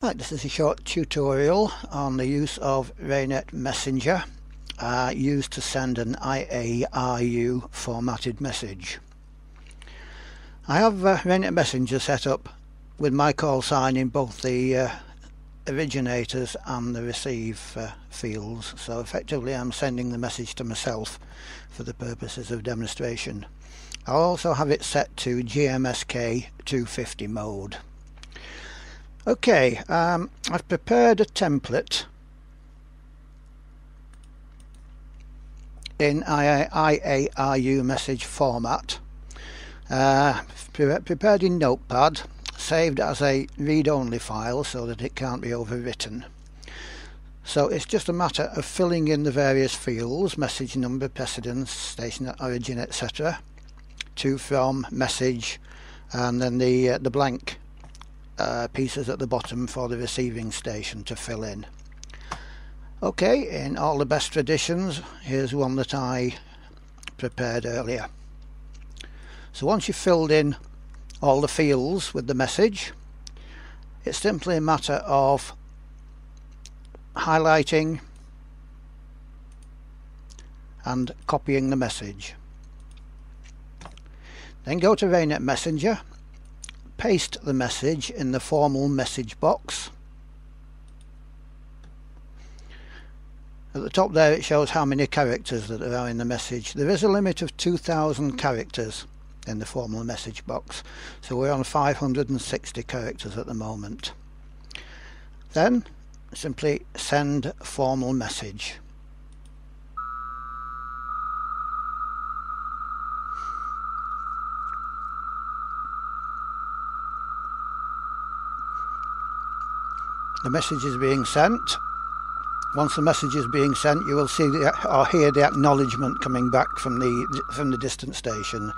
Right, this is a short tutorial on the use of Raynet Messenger uh, used to send an IARU formatted message. I have uh, Raynet Messenger set up with my call sign in both the uh, originators and the receive uh, fields so effectively I'm sending the message to myself for the purposes of demonstration. I'll also have it set to GMSK 250 mode. Okay, um, I've prepared a template in IARU message format, uh, prepared in Notepad, saved as a read-only file so that it can't be overwritten. So it's just a matter of filling in the various fields, message number, precedence, station origin, etc. To, from, message, and then the, uh, the blank uh, pieces at the bottom for the receiving station to fill in. Okay, in all the best traditions, here's one that I prepared earlier. So once you've filled in all the fields with the message, it's simply a matter of highlighting and copying the message. Then go to Raynet Messenger paste the message in the formal message box. At the top there it shows how many characters that are in the message. There is a limit of 2000 characters in the formal message box so we're on 560 characters at the moment. Then simply send formal message. The message is being sent. Once the message is being sent you will see the, or hear the acknowledgement coming back from the from the distant station.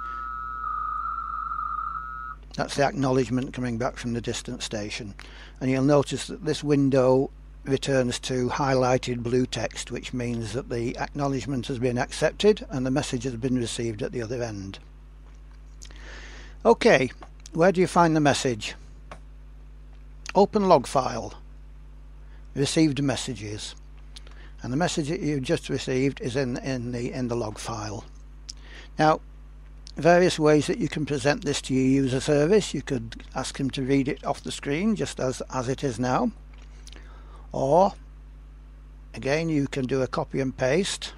That's the acknowledgement coming back from the distant station. And you'll notice that this window returns to highlighted blue text which means that the acknowledgement has been accepted and the message has been received at the other end. Okay where do you find the message? Open log file received messages. And the message that you've just received is in in the in the log file. Now various ways that you can present this to your user service. You could ask him to read it off the screen just as as it is now. Or again you can do a copy and paste.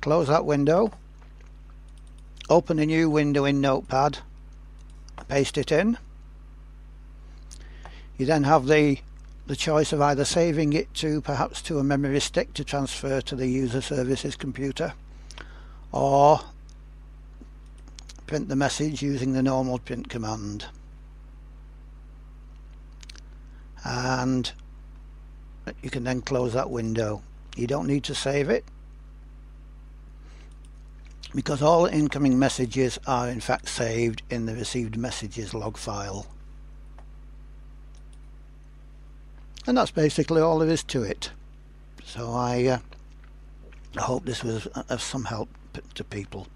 Close that window. Open a new window in notepad paste it in. You then have the the choice of either saving it to perhaps to a memory stick to transfer to the user services computer or print the message using the normal print command. And you can then close that window. You don't need to save it because all incoming messages are in fact saved in the received messages log file. And that's basically all there is to it. So I, uh, hope this was of some help to people.